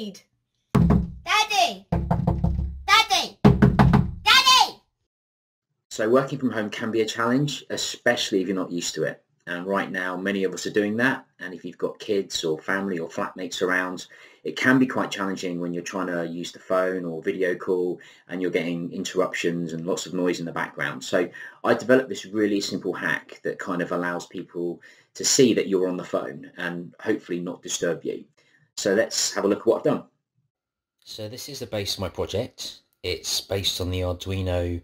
need. Daddy! Daddy! Daddy! So working from home can be a challenge, especially if you're not used to it. And right now, many of us are doing that. And if you've got kids or family or flatmates around, it can be quite challenging when you're trying to use the phone or video call and you're getting interruptions and lots of noise in the background. So I developed this really simple hack that kind of allows people to see that you're on the phone and hopefully not disturb you. So let's have a look at what I've done. So this is the base of my project. It's based on the Arduino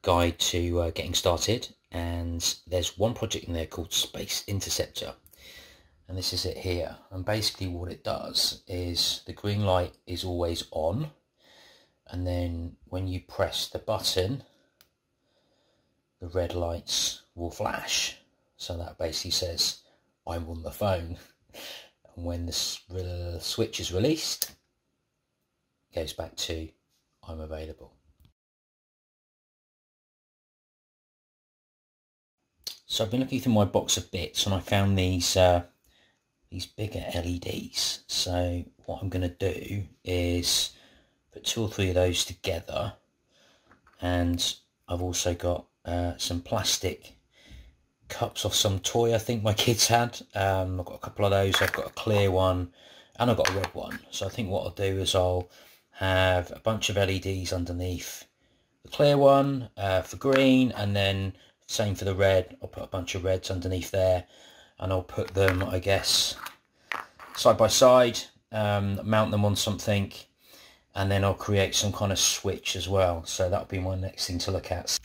guide to uh, getting started and there's one project in there called Space Interceptor and this is it here and basically what it does is the green light is always on and then when you press the button the red lights will flash so that basically says I'm on the phone and when the switch is released it goes back to I'm available So I've been looking through my box of bits and I found these uh, these bigger LEDs. So what I'm going to do is put two or three of those together and I've also got uh, some plastic cups of some toy I think my kids had. Um, I've got a couple of those. I've got a clear one and I've got a red one. So I think what I'll do is I'll have a bunch of LEDs underneath the clear one uh, for green and then same for the red. I'll put a bunch of reds underneath there and I'll put them, I guess, side by side, um, mount them on something and then I'll create some kind of switch as well. So that'll be my next thing to look at.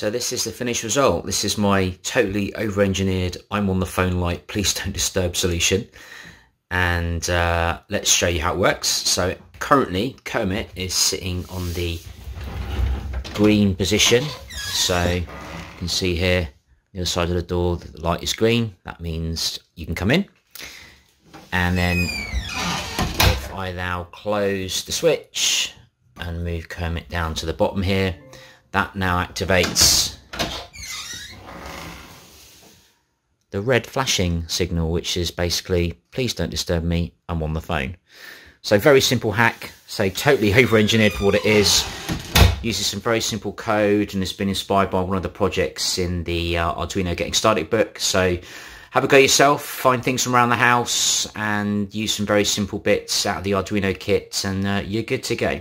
So this is the finished result. This is my totally over-engineered I'm on the phone light, please don't disturb solution. And uh, let's show you how it works. So currently Kermit is sitting on the green position. So you can see here, the other side of the door, the light is green. That means you can come in. And then if I now close the switch and move Kermit down to the bottom here, that now activates the red flashing signal, which is basically, please don't disturb me, I'm on the phone. So very simple hack, so totally over-engineered for what it is. Uses some very simple code and has been inspired by one of the projects in the uh, Arduino Getting Started book. So have a go yourself, find things from around the house and use some very simple bits out of the Arduino kit and uh, you're good to go.